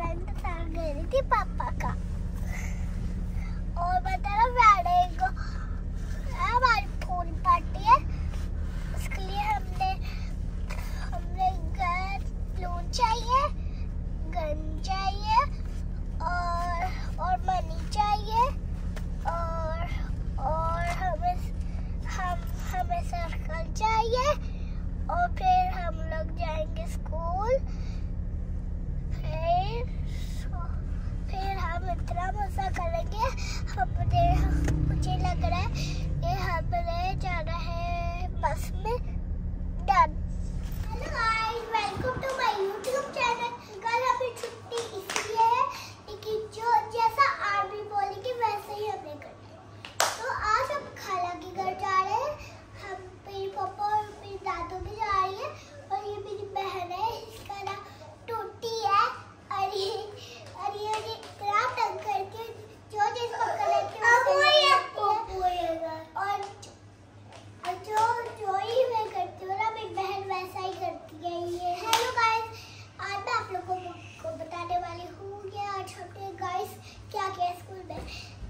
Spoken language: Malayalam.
രണ്ട് തകരുത്തി പപ്പാക്ക. क्या किया स्कूल में